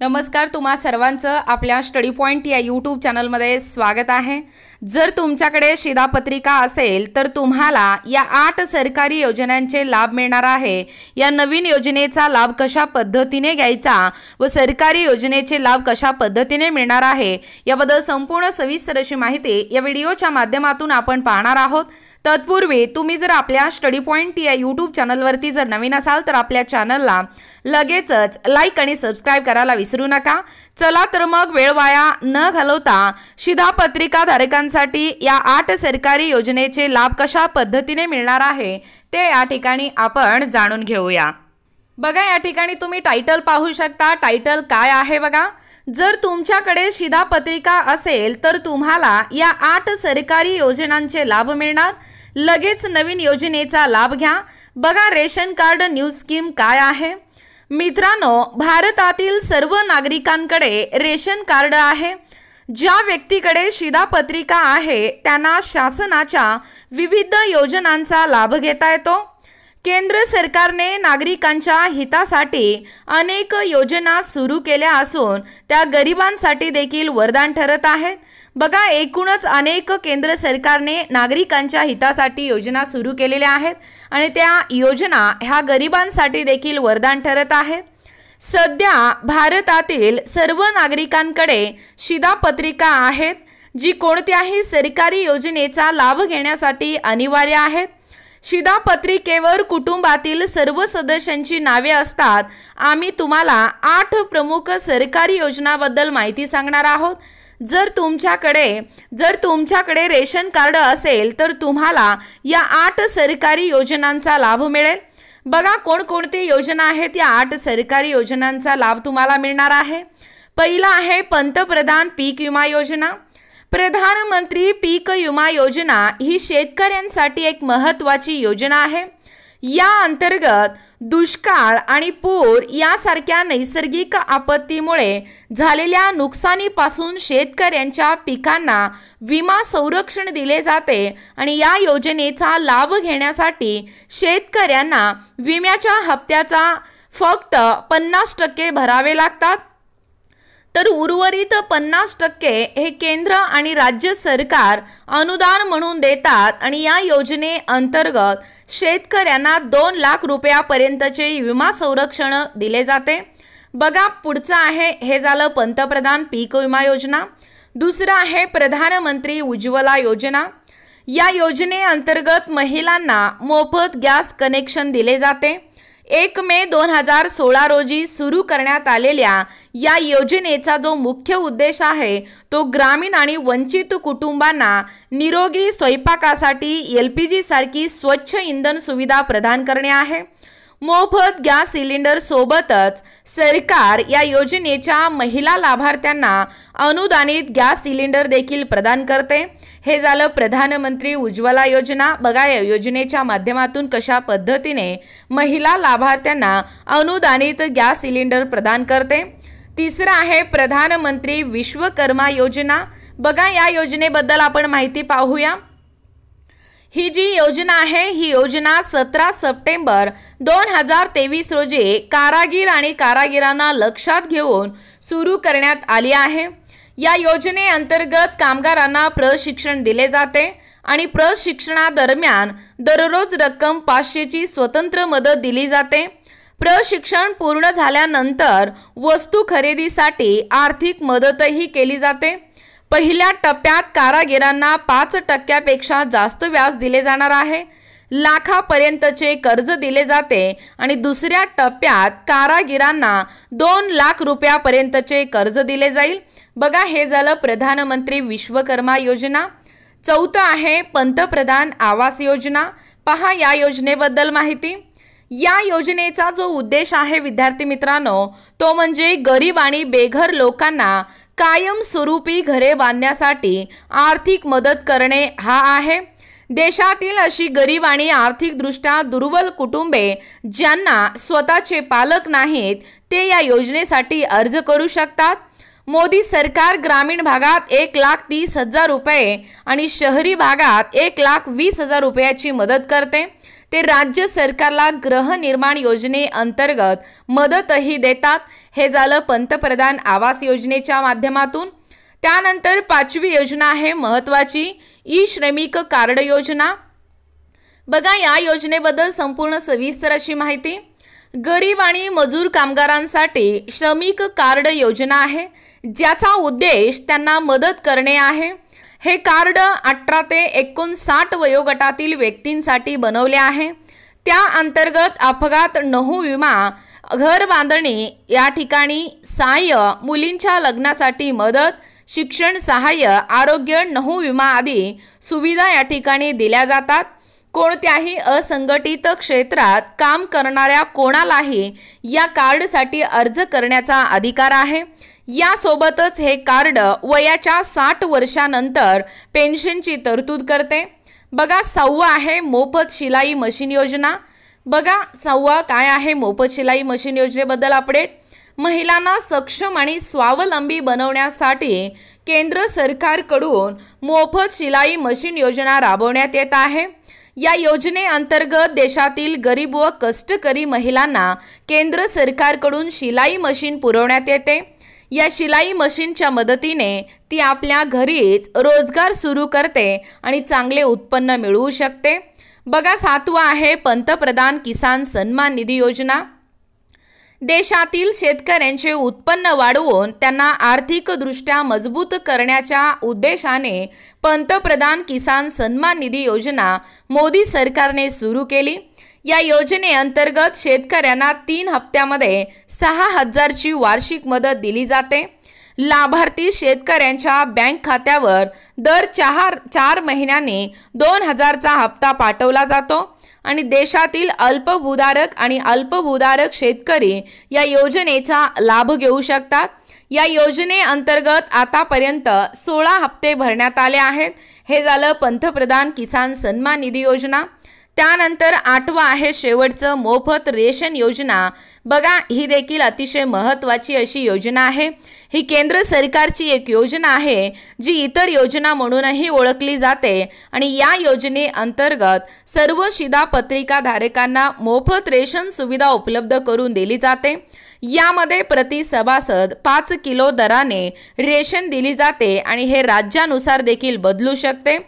नमस्कार तुम्हा सर्वांचं आपल्या स्टडी पॉईंट या यूट्यूब चॅनलमध्ये स्वागत आहे. जर तुमच्याकडे शिधापत्रिका असेल तर तुम्हाला या आठ सरकारी योजनांचे लाभ मिळणार आहे. या नवीन योजनेचा लाभ कशा पद्धतीने घ्यायचा व सरकारी योजनेचे लाभ कशा पद्धतीने मिळणार आहे याबद्दल संपूर्ण सविस्तर अशी माहिती या व्हिडिओच्या माध्यमातून आपण पाहणार आहोत. तत्पूर्वी तुम्ही जर आपल्या स्टडी पॉईंट या यूट्यूब चॅनलवरती जर नवीन असाल तर आपल्या चॅनलला लगेचच लाईक आणि सबस्क्राईब करायला विसरू नका. चला तर मग वेळ वाया न घालवता शिधापत्रिका धारकांसाठी या आठ सरकारी योजनेचे लाभ कशा पद्धतीने मिळणार आहे ते या ठिकाणी आपण जाणून घेऊया. बघा या ठिकाणी तुम्ही टायटल पाहू शकता. टायटल काय आहे बघा? जर तुमच्याकडे शिधापत्रिका असेल तर तुम्हाला या आठ सरकारी योजनांचे लाभ मिळणार. लगेच नवीन योजनेचा लाभ घ्या. बघा रेशन कार्ड न्यू स्कीम काय आहे? मित्रांनो भारतातील सर्व नागरिकांकडे रेशन कार्ड आहे. ज्या व्यक्तीकडे शिधापत्रिका आहे त्यांना शासनाच्या विविध योजनांचा लाभ घेता येतो. केंद्र सरकारने नागरिकांच्या हितासाठी अनेक योजना सुरू केल्या असून त्या गरिबांसाठी देखील वरदान ठरत आहेत. बघा एकूणच अनेक केंद्र सरकारने नागरिकांच्या हितासाठी योजना सुरू केलेल्या आहेत आणि त्या योजना ह्या गरिबांसाठी देखील वरदान ठरत आहेत. सध्या भारतातील सर्व नागरिकांकडे शिधापत्रिका आहेत जी कोणत्याही सरकारी योजनेचा लाभ घेण्यासाठी अनिवार्य आहेत. शिधापत्रिकेवर कुटुंबातील सर्व सदस्यांची नावे असतात. आम्ही तुम्हाला आठ प्रमुख सरकारी योजनाबद्दल माहिती सांगणार आहोत. जर तुमच्याकडे जर तुमच्याकडे रेशन कार्ड असेल तर तुम्हाला या आठ सरकारी योजनांचा लाभ मिळेल. बघा कोणकोणती योजना आहेत या आठ सरकारी योजनांचा लाभ तुम्हाला मिळणार आहे. पहिला आहे पंतप्रधान पीक विमा योजना. प्रधानमंत्री पीक विमा योजना ही शेतकऱ्यांसाठी एक महत्त्वाची योजना आहे. या अंतर्गत दुष्काळ आणि पूर यासारख्या नैसर्गिक आपत्तीमुळे झालेल्या नुकसानीपासून शेतकऱ्यांच्या पिकांना विमा संरक्षण दिले जाते आणि या योजनेचा लाभ घेण्यासाठी शेतकऱ्यांना विम्याच्या हप्त्याचा फक्त पन्नास टक्के भरावे लागतात. तर उर्वरित पन्नास टक्के हे केंद्र आणि राज्य सरकार अनुदान म्हणून देतात आणि या योजने अंतर्गत शेतकऱ्यांना दोन लाख रुपयापर्यंतचे विमा संरक्षण दिले जाते. बघा पुढचं आहे हे झालं पंतप्रधान पीक विमा योजना. दुसरं आहे प्रधानमंत्री उज्ज्वला योजना. या योजनेअंतर्गत महिलांना मोफत गॅस कनेक्शन दिले जाते. एक मे दोन हजार सोळा रोजी सुरू करण्यात आलेल्या या योजनेचा जो मुख्य उद्देश आहे तो ग्रामीण आणि वंचित कुटुंबांना निरोगी स्वयंपाकासाठी एल पी जीसारखी स्वच्छ इंधन सुविधा प्रदान करणे आहे. मोफत गॅस सिलेंडर सोबतच सरकार या योजनेच्या महिला लाभार्थ्यांना अनुदानित गॅस सिलेंडर देखील प्रदान करते. हे झालं प्रधानमंत्री उज्ज्वला योजना. बघा या योजनेच्या माध्यमातून कशा पद्धतीने महिला लाभार्थ्यांना अनुदानित गॅस सिलेंडर प्रदान करते. तिसरं आहे प्रधानमंत्री विश्वकर्मा योजना. बघा या योजनेबद्दल आपण माहिती पाहूया. ही जी योजना आहे ही योजना सतरा सप्टेंबर दोन हजार तेवीस रोजी कारागीर आणि कारागिरांना लक्षात घेऊन सुरू करण्यात आली आहे. या योजनेअंतर्गत कामगारांना प्रशिक्षण दिले जाते आणि प्रशिक्षणादरम्यान दररोज रक्कम पाचशेची स्वतंत्र मदत दिली जाते. प्रशिक्षण पूर्ण झाल्यानंतर वस्तू खरेदीसाठी आर्थिक मदतही केली जाते. पहिल्या टप्प्यात कारागिरांना पाच टक्क्यापेक्षा जास्त व्याज दिले जाणार आहे. लाखापर्यंतचे कर्ज दिले जाते आणि दुसऱ्या टप्प्यात कारागिरांना दोन लाख रुपयापर्यंतचे कर्ज दिले जाईल. बघा हे झालं प्रधानमंत्री विश्वकर्मा योजना. चौथं आहे पंतप्रधान आवास योजना. पहा या योजनेबद्दल माहिती. या योजनेचा जो उद्देश आहे विद्यार्थी मित्रांनो तो म्हणजे गरीब आणि बेघर लोकांना कायमस्वरूपी घरे बांधण्यासाठी आर्थिक मदत करणे हा आहे. देशातील अशी गरीब आणि आर्थिकदृष्ट्या दुर्बल कुटुंबे ज्यांना स्वतःचे पालक नाहीत ते या योजनेसाठी अर्ज करू शकतात. मोदी सरकार ग्रामीण भागात एक लाख तीस हजार रुपये आणि शहरी भागात एक लाख वीस हजार रुपयाची मदत करते. ते राज्य सरकारला गृहनिर्माण योजनेअंतर्गत मदतही देतात. हे झालं पंतप्रधान आवास योजनेच्या माध्यमातून. त्यानंतर पाचवी योजना आहे महत्त्वाची ई श्रमिक कार्ड योजना. बघा या योजनेबद्दल संपूर्ण सविस्तर अशी माहिती. गरीब आणि मजूर कामगारांसाठी श्रमिक कार्ड योजना आहे. ज्याचा उद्देश त्यांना मदत करणे आहे. हे कार्ड अठरा ते एकोणसाठ वयोगटातील व्यक्तींसाठी बनवले आहे. त्या अंतर्गत अपघात नहू विमा घर बांधणी या ठिकाणी सहाय्य मुलींच्या लग्नासाठी मदत शिक्षण सहाय्य आरोग्य नहू विमा आदी सुविधा या ठिकाणी दिल्या जातात. कोणत्याही असंघटित क्षेत्रात काम करणाऱ्या कोणालाही या कार्डसाठी अर्ज करण्याचा अधिकार आहे. यासोबतच हे कार्ड वयाच्या साठ वर्षानंतर पेन्शनची तरतूद करते. बघा सव्वा आहे मोफत शिलाई मशीन योजना. बघा सव्वा काय आहे मोफत शिलाई मशीन योजनेबद्दल अपडेट महिलांना सक्षम आणि स्वावलंबी बनवण्यासाठी केंद्र सरकारकडून मोफत शिलाई मशीन योजना राबवण्यात येत आहे. या योजनेअंतर्गत देशातील गरीब व कष्टकरी महिलांना केंद्र सरकारकडून शिलाई मशीन पुरवण्यात येते. या शिलाई मशीनच्या मदतीने ती आपल्या घरीच रोजगार सुरू करते आणि चांगले उत्पन्न मिळवू शकते. बघा सातवा आहे पंतप्रधान किसान सन्मान निधी योजना. देशातील शेतकऱ्यांचे उत्पन्न वाढवून त्यांना आर्थिकदृष्ट्या मजबूत करण्याच्या उद्देशाने पंतप्रधान किसान सन्मान निधी योजना मोदी सरकारने सुरू केली. या योजनेअंतर्गत शेतकऱ्यांना तीन हप्त्यामध्ये सहा हजारची वार्षिक मदत दिली जाते. लाभार्थी शेतकऱ्यांच्या बँक खात्यावर दर चार चार महिन्यांनी दोन हजारचा हप्ता पाठवला जातो आणि देशातील अल्पभूधारक आणि अल्पभूधारक शेतकरी या योजनेचा लाभ घेऊ शकतात. या योजनेअंतर्गत आतापर्यंत सोळा हप्ते भरण्यात आले आहेत. हे झालं पंतप्रधान किसान सन्मान निधी योजना. त्यानंतर आठवा आहे शेवटचं मोफत रेशन योजना. बघा ही देखील अतिशय महत्त्वाची अशी योजना आहे. ही केंद्र सरकारची एक योजना आहे जी इतर योजना म्हणूनही ओळखली जाते आणि या योजनेअंतर्गत सर्व शिधापत्रिकाधारकांना मोफत रेशन सुविधा उपलब्ध करून दिली जाते. यामध्ये प्रति सभासद पाच किलो दराने रेशन दिली जाते आणि हे राज्यानुसार देखील बदलू शकते.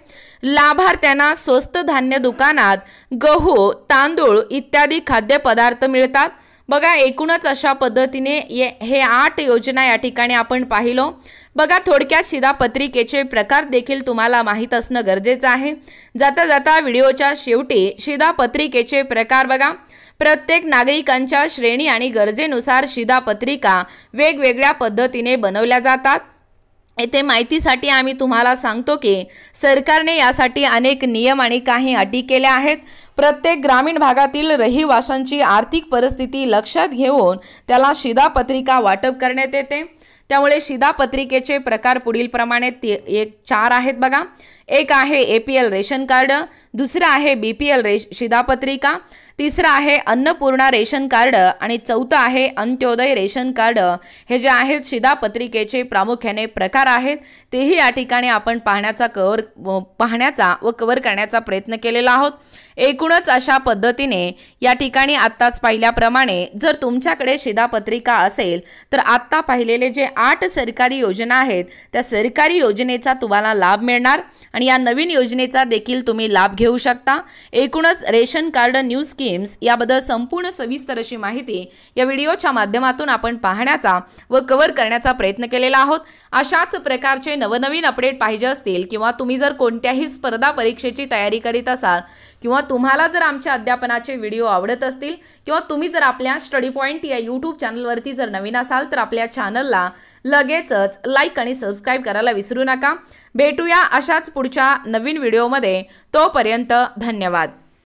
लाभार्थ्यांना स्वस्त धान्य दुकानात गहू तांदूळ इत्यादी खाद्यपदार्थ मिळतात. बघा एकूणच अशा पद्धतीने ये हे आठ योजना या ठिकाणी आपण पाहिलो. बघा थोडक्यात शिधापत्रिकेचे प्रकार देखील तुम्हाला माहीत असणं गरजेचं आहे. जाता जाता व्हिडिओच्या शेवटी शिधापत्रिकेचे प्रकार बघा. प्रत्येक नागरिकांच्या श्रेणी आणि गरजेनुसार शिधापत्रिका वेगवेगळ्या पद्धतीने बनवल्या जातात. येथे माहितीसाठी आम्ही तुम्हाला सांगतो की सरकारने यासाठी अनेक नियम आणि काही अटी केल्या आहेत. प्रत्येक ग्रामीण भागातील रहिवाशांची आर्थिक परिस्थिती लक्षात घेऊन त्याला शिधापत्रिका वाटप करण्यात येते. त्यामुळे शिधापत्रिकेचे प्रकार पुढील प्रमाणे एक चार आहेत बघा. एक आहे A P L ration card दुसरं आहे बी पी एल रेश शिधापत्रिका तिसरं आहे अन्नपूर्णा रेशन कार्ड आणि चौथं आहे अंत्योदय रेशन कार्ड. हे जे आहेत शिधापत्रिकेचे प्रामुख्याने प्रकार आहेत. तेही या ठिकाणी आपण पाहण्याचा कवर पाहण्याचा व कवर करण्याचा प्रयत्न केलेला आहोत. एकूणच अशा पद्धतीने या ठिकाणी आत्ताच पाहिल्याप्रमाणे जर तुमच्याकडे शिधापत्रिका असेल तर आत्ता पाहिलेले जे आठ सरकारी योजना आहेत त्या सरकारी योजनेचा तुम्हाला लाभ मिळणार आणि या नवीन योजनेचा देखील तुम्ही लाभ घेऊ शकता. एकूणच रेशन कार्ड न्यू स्कीम्स याबद्दल संपूर्ण सविस्तर अशी माहिती या व्हिडिओच्या माध्यमातून आपण पाहण्याचा व कव्हर करण्याचा प्रयत्न केलेला आहोत. अशाच प्रकारचे नवनवीन अपडेट पाहिजे असतील किंवा तुम्ही जर कोणत्याही स्पर्धा परीक्षेची तयारी करीत असाल किंवा तुम्हाला जर आमच्या अध्यापनाचे व्हिडिओ आवडत असतील किंवा तुम्ही जर आपल्या स्टडी पॉईंट या यूट्यूब चॅनलवरती जर नवीन असाल तर आपल्या चॅनलला लगेचच लाईक आणि सबस्क्राईब करायला विसरू नका. भेटूया अशाच पुढच्या नवीन व्हिडिओमध्ये. तोपर्यंत धन्यवाद.